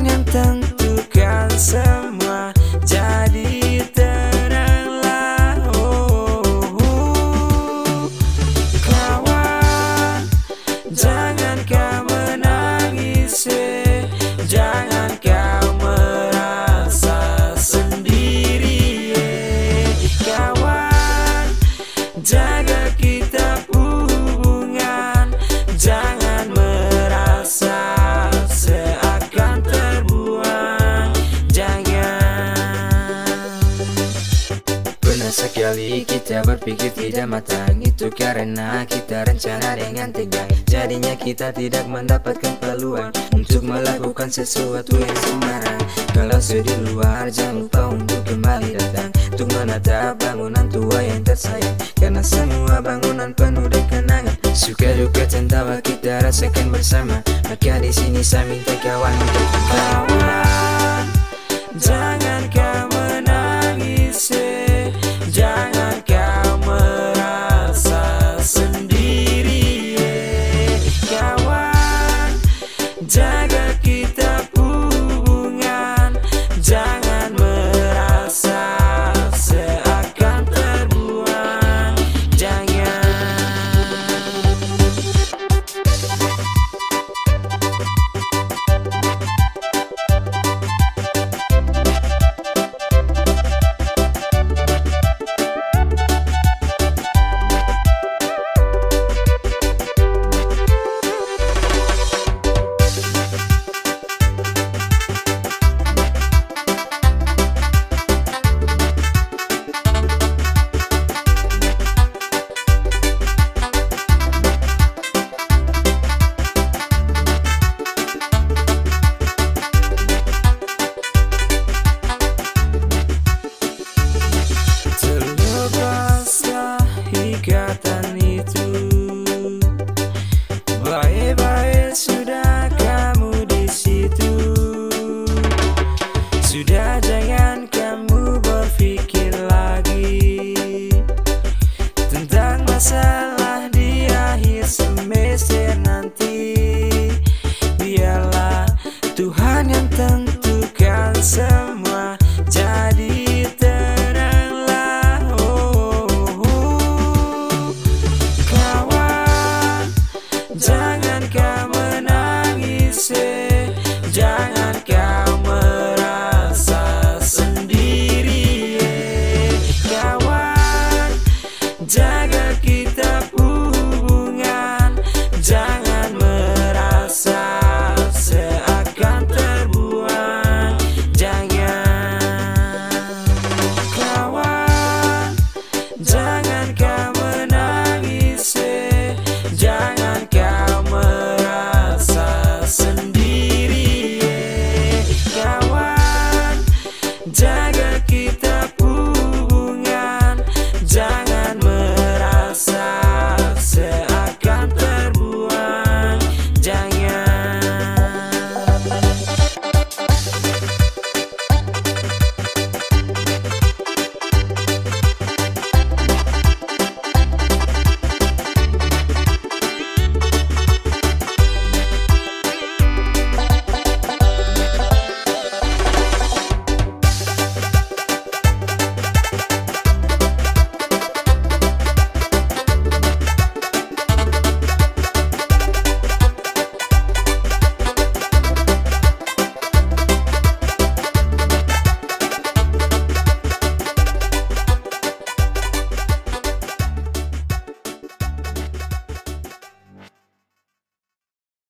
pamiętam Sekali kita berpikir tidak matang. Itu karena kita rencana dengan tegang. Jadinya kita tidak mendapatkan peluang Untuk melakukan sesuatu yang sembarang. Kalau sedih luar jangan lupa untuk kembali datang. Untuk menatap bangunan tua yang tersayang. Karena semua bangunan penuh dengan kenangan. Suka duka tertawa kita rasakan bersama. Maka di sini saya minta kawan untuk kawan. Jangan